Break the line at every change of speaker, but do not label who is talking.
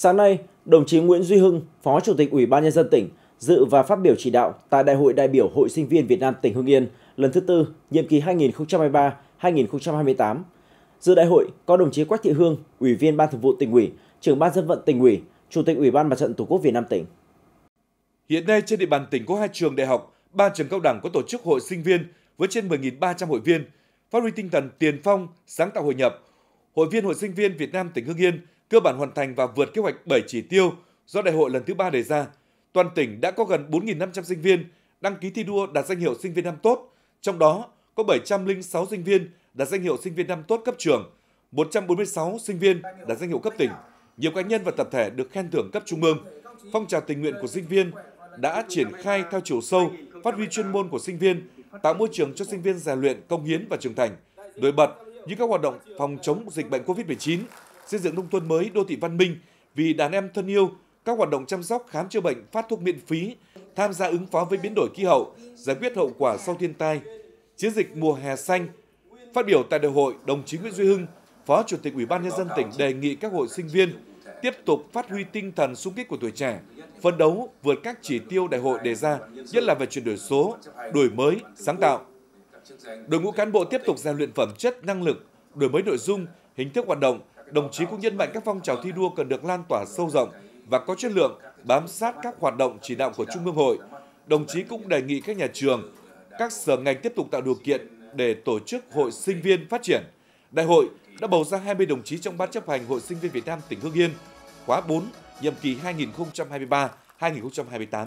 Sáng nay, đồng chí Nguyễn Duy Hưng, Phó Chủ tịch Ủy ban nhân dân tỉnh dự và phát biểu chỉ đạo tại Đại hội đại biểu Hội Sinh viên Việt Nam tỉnh Hưng Yên lần thứ tư, nhiệm kỳ 2023-2028. Dự đại hội có đồng chí Quách Thị Hương, Ủy viên Ban Thường vụ tỉnh ủy, Trưởng ban dân vận tỉnh ủy, Chủ tịch Ủy ban Mặt trận Tổ quốc Việt Nam tỉnh.
Hiện nay trên địa bàn tỉnh có hai trường đại học, ba trường cao đẳng có tổ chức hội sinh viên với trên 10.300 hội viên, phát huy tinh thần tiền phong, sáng tạo hội nhập. Hội viên Hội sinh viên Việt Nam tỉnh Hưng Yên cơ bản hoàn thành và vượt kế hoạch 7 chỉ tiêu do đại hội lần thứ ba đề ra. Toàn tỉnh đã có gần 4.500 sinh viên đăng ký thi đua đạt danh hiệu sinh viên năm tốt, trong đó có 706 sinh viên đạt danh hiệu sinh viên năm tốt cấp trường, 146 sinh viên đạt danh hiệu cấp tỉnh. Nhiều cá nhân và tập thể được khen thưởng cấp trung ương. Phong trào tình nguyện của sinh viên đã triển khai theo chiều sâu, phát huy chuyên môn của sinh viên, tạo môi trường cho sinh viên rèn luyện, công hiến và trưởng thành. Nổi bật như các hoạt động phòng chống dịch bệnh COVID-19, xây dựng nông thôn mới đô thị văn minh vì đàn em thân yêu, các hoạt động chăm sóc khám chữa bệnh, phát thuốc miễn phí, tham gia ứng phó với biến đổi khí hậu, giải quyết hậu quả sau thiên tai, chiến dịch mùa hè xanh. Phát biểu tại đại hội, đồng chí Nguyễn Duy Hưng, Phó Chủ tịch Ủy ban nhân dân tỉnh đề nghị các hội sinh viên tiếp tục phát huy tinh thần sung kích của tuổi trẻ, phấn đấu vượt các chỉ tiêu đại hội đề ra, nhất là về chuyển đổi số, đổi mới, sáng tạo. Đội ngũ cán bộ tiếp tục rèn luyện phẩm chất, năng lực, đổi mới nội dung, hình thức hoạt động, đồng chí cũng nhấn mạnh các phong trào thi đua cần được lan tỏa sâu rộng và có chất lượng, bám sát các hoạt động chỉ đạo của Trung ương hội. Đồng chí cũng đề nghị các nhà trường, các sở ngành tiếp tục tạo điều kiện để tổ chức hội sinh viên phát triển. Đại hội đã bầu ra 20 đồng chí trong ban chấp hành Hội sinh viên Việt Nam tỉnh Hưng Yên khóa 4, nhiệm kỳ 2023-2028.